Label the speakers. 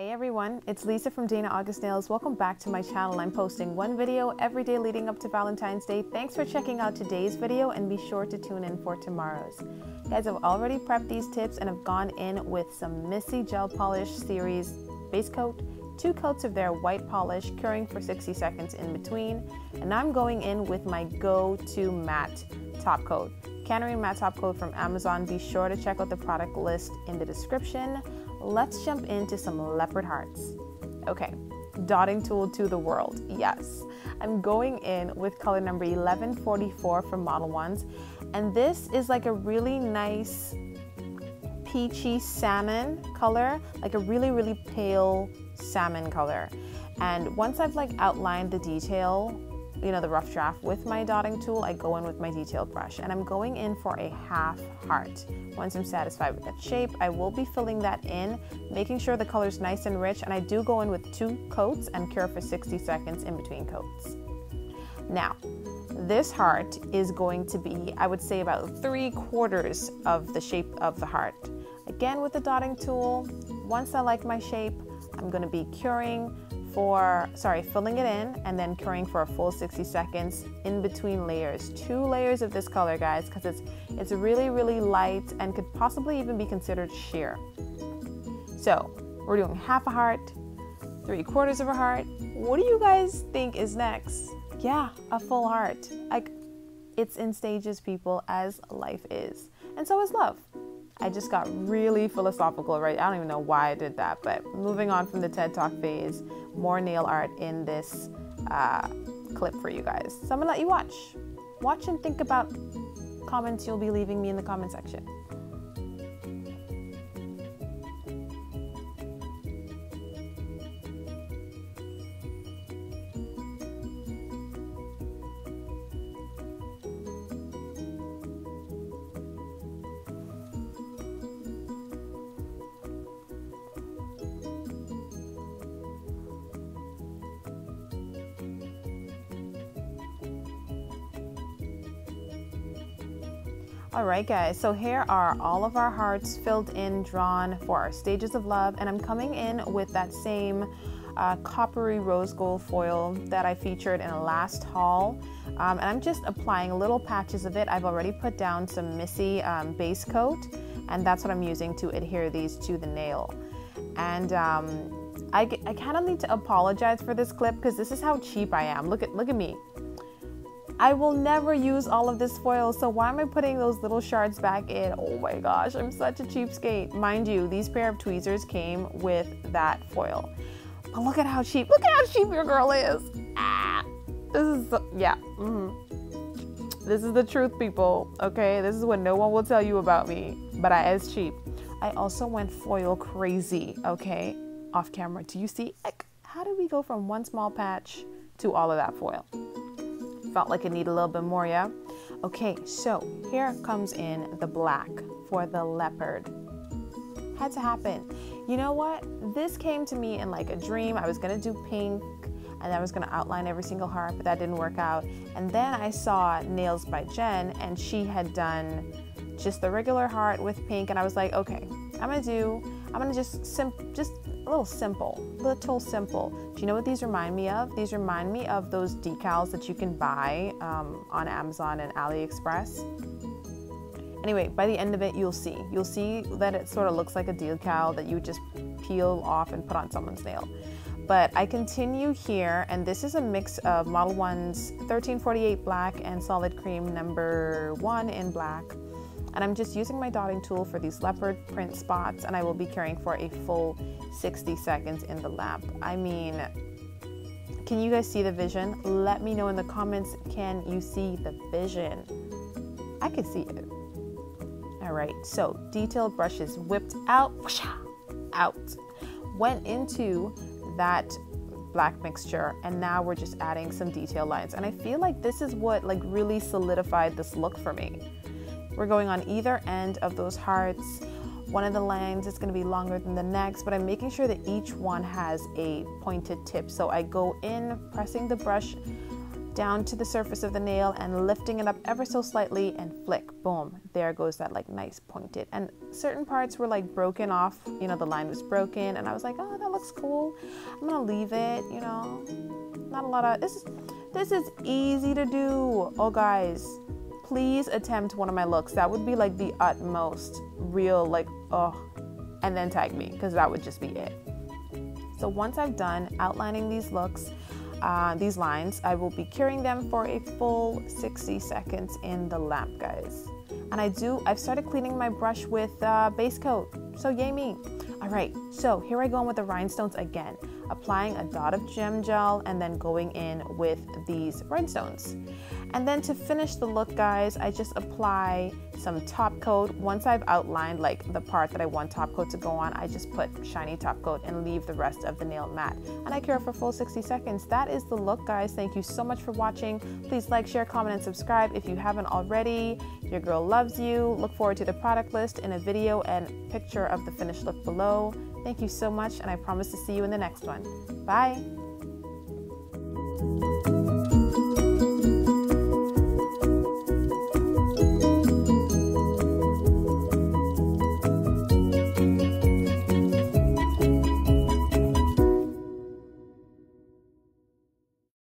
Speaker 1: Hey everyone, it's Lisa from Dayna August Nails. Welcome back to my channel. I'm posting one video every day leading up to Valentine's Day. Thanks for checking out today's video and be sure to tune in for tomorrow's. You Guys, I've already prepped these tips and have gone in with some Missy Gel Polish Series base coat, two coats of their white polish, curing for 60 seconds in between, and I'm going in with my go-to matte top coat. Kanorine Matte Top Coat from Amazon. Be sure to check out the product list in the description let's jump into some leopard hearts. Okay, dotting tool to the world. Yes, I'm going in with color number 1144 from Modelones, and this is like a really nice peachy salmon color, like a really, really pale salmon color. And once I've like outlined the detail you know, the rough draft with my dotting tool, I go in with my detailed brush and I'm going in for a half heart. Once I'm satisfied with that shape, I will be filling that in, making sure the color's nice and rich, and I do go in with two coats and cure for 60 seconds in between coats. Now, this heart is going to be, I would say, about three quarters of the shape of the heart. Again, with the dotting tool, once I like my shape, I'm going to be curing for, sorry, filling it in and then curing for a full 60 seconds in between layers. Two layers of this color, guys, because it's, it's really, really light and could possibly even be considered sheer. So we're doing half a heart, three quarters of a heart. What do you guys think is next? Yeah, a full heart. Like, it's in stages, people, as life is. And so is love. I just got really philosophical, right? I don't even know why I did that, but moving on from the TED Talk phase, more nail art in this uh, clip for you guys. So I'm gonna let you watch. Watch and think about comments you'll be leaving me in the comment section. All right, guys, so here are all of our hearts filled in, drawn for our stages of love, and I'm coming in with that same uh, coppery rose gold foil that I featured in a last haul. Um, and I'm just applying little patches of it. I've already put down some Missy um, base coat, and that's what I'm using to adhere these to the nail. And um, I, I kind of need to apologize for this clip because this is how cheap I am. Look at look at me. I will never use all of this foil, so why am I putting those little shards back in? Oh my gosh, I'm such a cheapskate. Mind you, these pair of tweezers came with that foil. But look at how cheap, look at how cheap your girl is. Ah, this is, yeah. Mm-hmm. This is the truth, people, okay? This is what no one will tell you about me, but I is cheap. I also went foil crazy, okay? Off camera. Do you see? How did we go from one small patch to all of that foil? Felt like it needed a little bit more, yeah? Okay, so here comes in the black for the leopard. Had to happen. You know what? This came to me in like a dream. I was gonna do pink and I was gonna outline every single heart, but that didn't work out. And then I saw Nails by Jen and she had done just the regular heart with pink and I was like, okay, I'm gonna do, I'm gonna just sim just little simple, little simple. Do you know what these remind me of? These remind me of those decals that you can buy um, on Amazon and AliExpress. Anyway, by the end of it, you'll see. You'll see that it sort of looks like a decal that you just peel off and put on someone's nail. But I continue here, and this is a mix of Modelones 1348 black and solid cream number one in black and I'm just using my dotting tool for these leopard print spots and I will be caring for a full 60 seconds in the lamp. I mean, can you guys see the vision? Let me know in the comments, can you see the vision? I can see it. All right, so detailed brushes whipped out, out, went into that black mixture and now we're just adding some detail lines and I feel like this is what like really solidified this look for me. We're going on either end of those hearts. One of the lines is going to be longer than the next, but I'm making sure that each one has a pointed tip. So I go in, pressing the brush down to the surface of the nail and lifting it up ever so slightly and flick, boom, there goes that like nice pointed. And certain parts were like broken off, you know, the line was broken and I was like, oh, that looks cool. I'm gonna leave it, you know. Not a lot of, this is, this is easy to do. Oh guys, please attempt one of my looks. That would be like the utmost real, like, oh, and then tag me because that would just be it. So once I've done outlining these looks, uh, these lines, I will be curing them for a full 60 seconds in the lamp, guys. And I do, I've started cleaning my brush with uh, base coat, so yay me. All right, so here I go in with the rhinestones again, applying a dot of gem gel and then going in with these rhinestones. And then to finish the look, guys, I just apply some top coat. Once I've outlined like the part that I want top coat to go on, I just put shiny top coat and leave the rest of the nail matte. And I cure for full 60 seconds. That is the look, guys. Thank you so much for watching. Please like, share, comment, and subscribe if you haven't already. Your girl loves you. Look forward to the product list in a video and picture of the finished look below. Thank you so much, and I promise to see you in the next one. Bye.